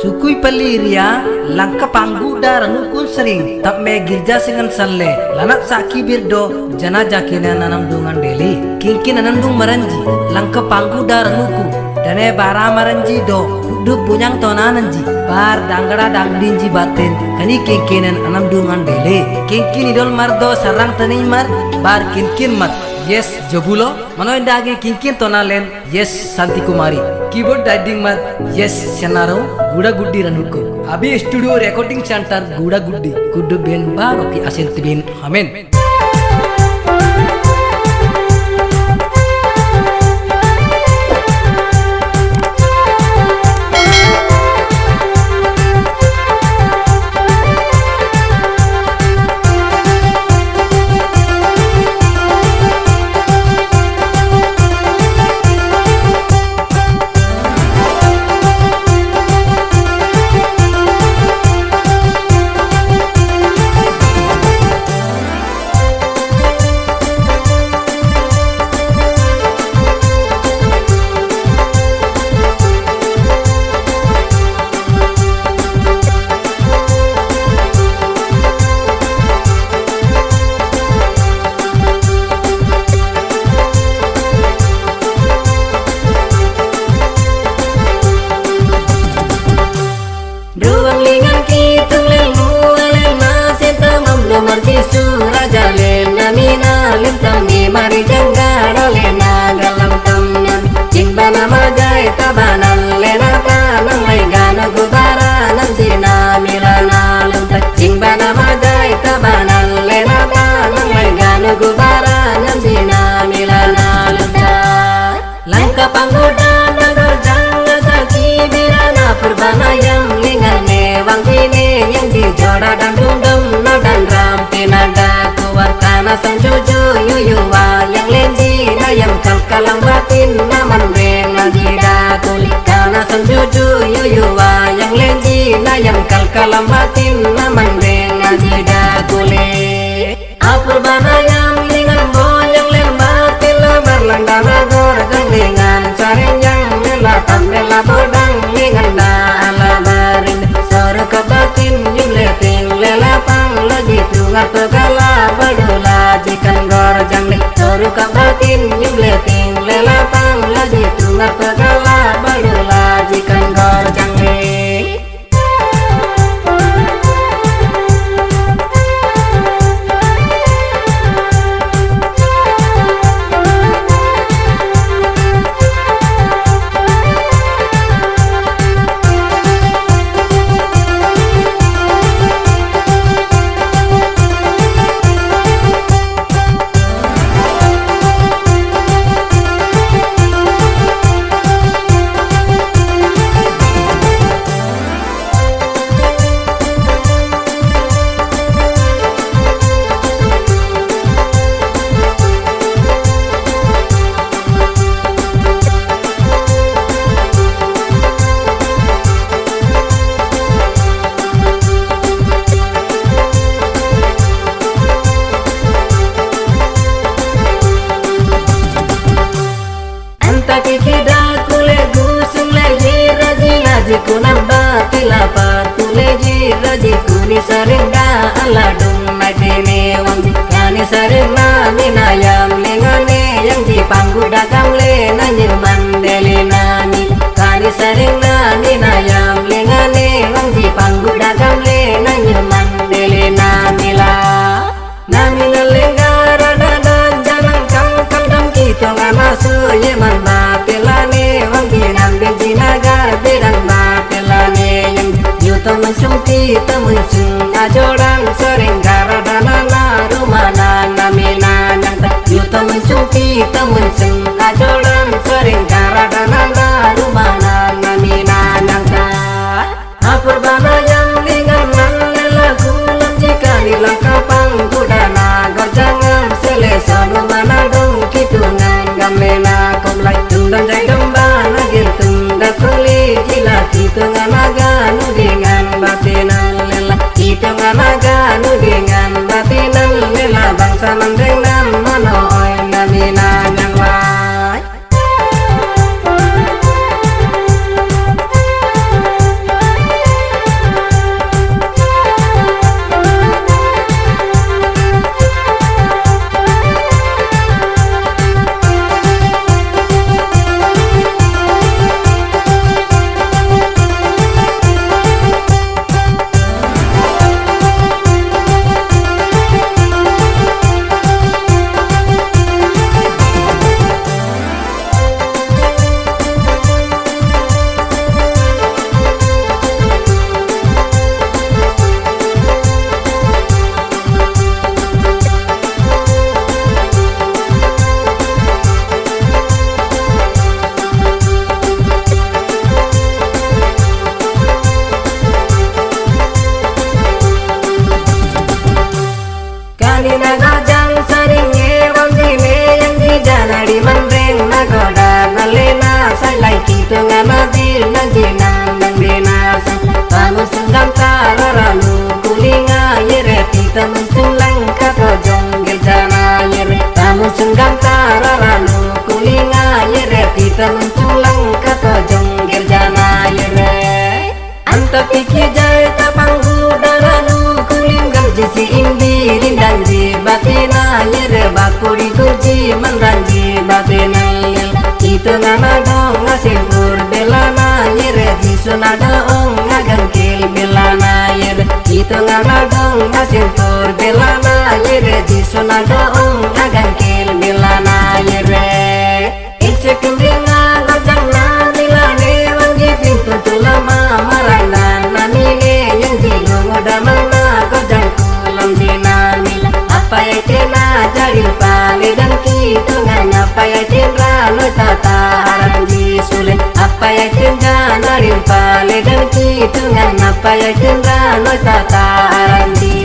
Sukui paliria langka pangguda ranukun sering. Tap me girja singan salle lanak saki birdo jana jakina nanam dungan deli. Kinkin nanandung maranji langka pangguda ranuku dane bara maranji do du punyang tonananji bar dangara dangdinji baten kani kinkinan anam dungan deli. Kinkin idol mardo sarang tani mar bar kinkin mat yes jobulo. Mano indage kinkin tonalen yes santi kumari. Keyboard diding yes senaro guda guddi ranuko abi studio recording center guda guddi. Kudu ben baro ki sang cucu yuyuwa yang lenji na yang kalkalang batin yang kalkalang batin naman rena jida kulit Apurbana yang lingan boyang len batin lebar langdana gor dengan sareng yang mela tam mela bodang lingan da ala barin soro kebatin yung leting lela pang lagi tungar tegala badula jikan gor jang soro kebatin yung leting lela pang lagi tungar tegala sarena mina yam lengane yang ji pangguda gamle na nyin mandele nani kani sarena mina yam lengane yang ji pangguda gamle na nyin mandele nani la nami na lengara na dan janang kang kang dam ki tong ama su ye man ba pelane wang ji nam ben ji naga beran ba pelane yang yu tong chung ti tong chung a jorang sareng gara danana rumana Nanan, you tamun sung ti tamun sung, ajoran sering karadanan. pikijai tapangku daralu kulimgal jisi imbirin dan di batena yer bakuri kunci mandan di batena itu nama dong ngasih pur belana yer di sunada ong ngagan kil belana yer itu nama dong ngasih pur belana yer di sunada ong Paling dan itu ngan apa ya jendral Noi tataran di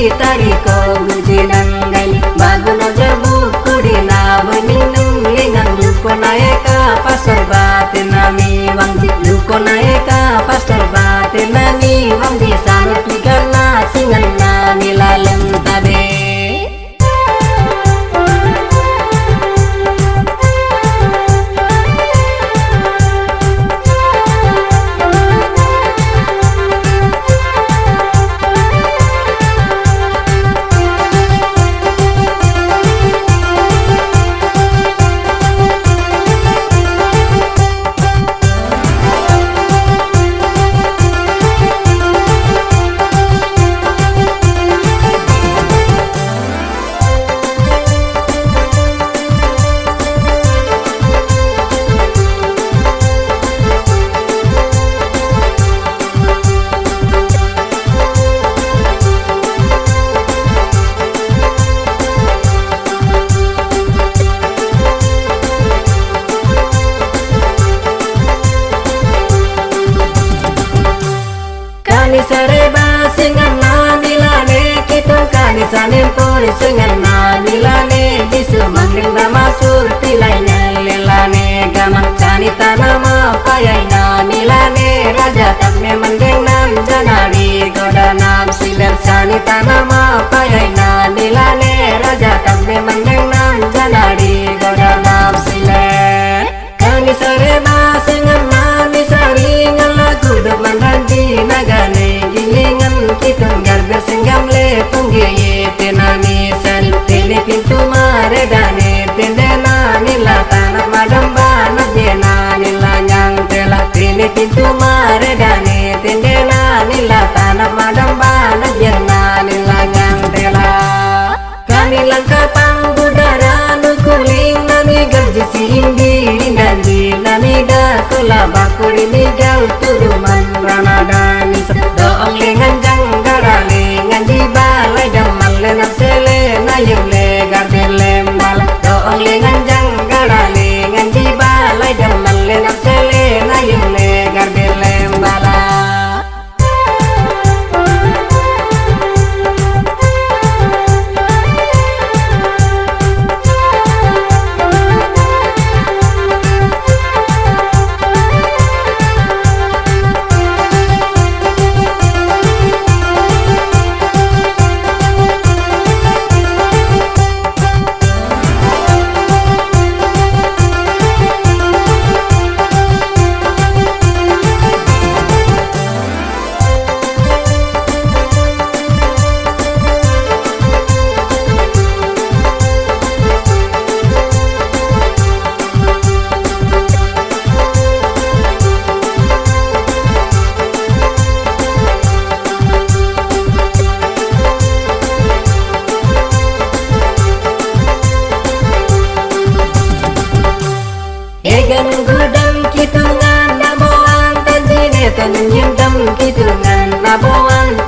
Тари, Тари, ভোলা বাঁকুড়ে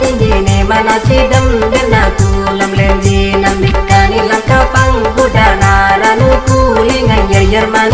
tingine manasidam denakulam lenji nambikani langkapang budana naranu kulingan yer-yerman